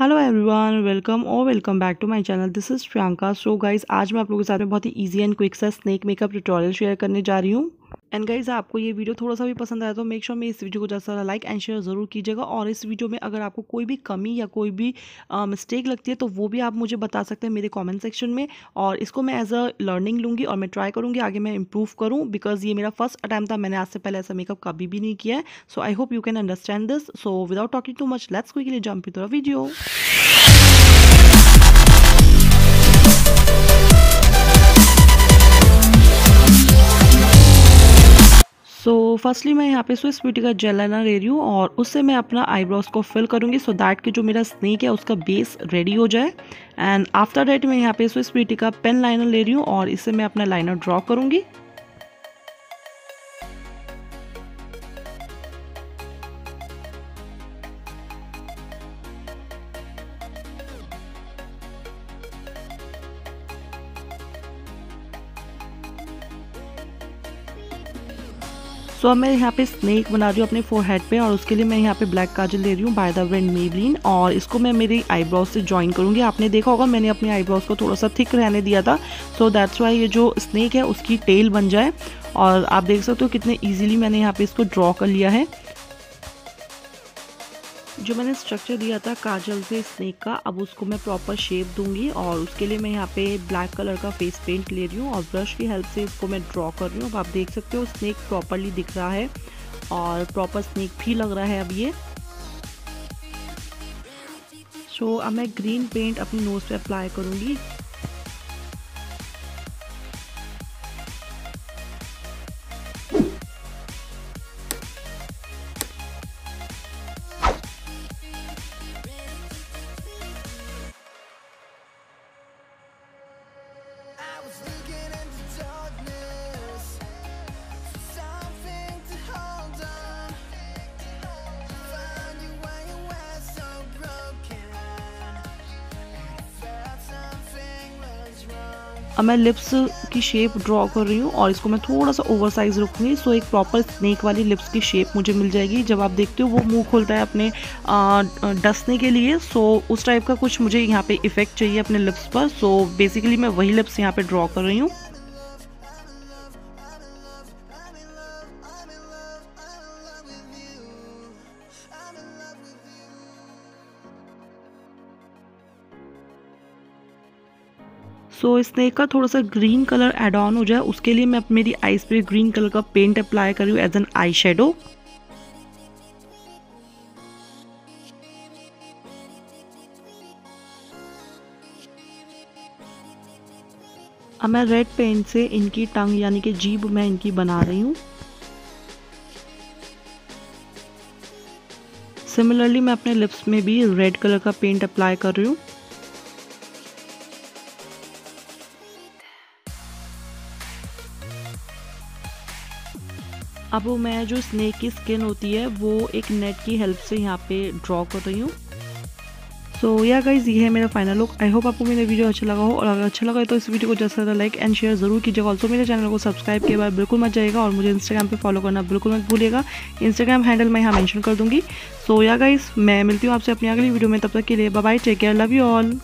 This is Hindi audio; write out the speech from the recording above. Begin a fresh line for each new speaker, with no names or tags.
हेलो एवरीवन वेलकम और welcome back to my channel this is Priyanka so guys आज मैं आप लोगों के साथ में बहुत ही इजी एंड क्विक सा स्नेक मेकअप ट्यूटोरियल शेयर करने जा रही हूँ। एंड गाइज़ आपको ये वीडियो थोड़ा सा भी पसंद आया तो मेक श्योर में इस वीडियो को ज़्यादा लाइक एंड शेयर ज़रूर कीजिएगा। और इस वीडियो में अगर आपको कोई भी कमी या कोई भी मिस्टेक uh, लगती है तो वो भी आप मुझे बता सकते हैं मेरे कमेंट सेक्शन में। और इसको मैं एज अ लर्निंग लूँगी और मैं ट्राई करूँगी आगे मैं इंप्रूव करूँ। बिकॉज़ ये मेरा फ़र्स्ट अटैम्प था मैंने आज से पहले ऐसा मेकअप कभी भी नहीं किया है। So I hope you can understand this so without talking too much let's quickly to the video so firstly मैं यहाँ पे स्विस ब्यूटी का जेल लाइनर ले रही हूँ और उससे मैं अपना आईब्रोज को फिल करूँगी सो दैट कि जो मेरा स्नेक है, उसका बेस रेडी हो जाए। एंड आफ्टर डेट मैं यहाँ पे स्विस ब्यूटी का पेन लाइनर ले रही हूँ और इससे मैं अपना लाइनर ड्रॉ करूँगी। सो अब मैं यहाँ पे स्नेक बना रही हूँ अपने फोर हेड पर और उसके लिए मैं यहाँ पे ब्लैक काजल ले रही हूँ बाय द ब्रेंड मेबलिन और इसको मैं मेरी आईब्रोज से ज्वाइन करूँगी। आपने देखा होगा मैंने अपनी आईब्रोज को थोड़ा सा थिक रहने दिया था। सो दैट्स वाई ये जो स्नेक है उसकी टेल बन जाए और आप देख सकते हो कितने ईजिली मैंने यहाँ पे इसको ड्रॉ कर लिया है। जो मैंने स्ट्रक्चर दिया था काजल से स्नेक का, अब उसको मैं प्रॉपर शेप दूँगी और उसके लिए मैं यहाँ पे ब्लैक कलर का फेस पेंट ले रही हूँ और ब्रश की हेल्प से इसको मैं ड्रॉ कर रही हूँ। अब आप देख सकते हो स्नेक प्रॉपरली दिख रहा है और प्रॉपर स्नेक भी लग रहा है अब ये। सो अब मैं ग्रीन पेंट अपनी नोज़ पे अप्लाई करूँगी। अब मैं लिप्स की शेप ड्रॉ कर रही हूँ और इसको मैं थोड़ा सा ओवर साइज़ रखूँगी सो एक प्रॉपर स्नेक वाली लिप्स की शेप मुझे मिल जाएगी। जब आप देखते हो, वो मुँह खोलता है अपने डसने के लिए सो उस टाइप का कुछ मुझे यहाँ पे इफ़ेक्ट चाहिए अपने लिप्स पर सो बेसिकली मैं वही लिप्स यहाँ पे ड्रॉ कर रही हूँ। सो so, स्नेक का थोड़ा सा ग्रीन कलर एड ऑन हो जाए उसके लिए मैं मेरी आईज पे ग्रीन कलर का पेंट अप्लाई कर रही हूँ एज एन आई शेडो अब मैं रेड पेंट से इनकी टंग यानी कि जीभ मैं इनकी बना रही हूँ। सिमिलरली मैं अपने लिप्स में भी रेड कलर का पेंट अप्लाई कर रही हूँ। अब मैं जो स्नेक की स्किन होती है, वो एक नेट की हेल्प से यहाँ पे ड्रॉ कर रही हूँ। सो या गाइज़ ये है मेरा फाइनल लुक आई होप आपको मेरा वीडियो अच्छा लगा हो। और अगर अच्छा लगा तो इस वीडियो को ज़्यादा से ज़्यादा लाइक एंड शेयर ज़रूर कीजिएगा। ऑल्सो मेरे चैनल को सब्सक्राइब के बाद बिल्कुल मत जाएगा और मुझे इंस्टाग्राम पे फॉलो करना बिल्कुल मत भूलिएगा। इंस्टाग्राम हैंडल मैं यहाँ मैंशन कर दूँगी। सो या गाइज़ मैं मिलती हूँ आपसे अपनी अगली वीडियो में। तब तक के लिए bye take care love you all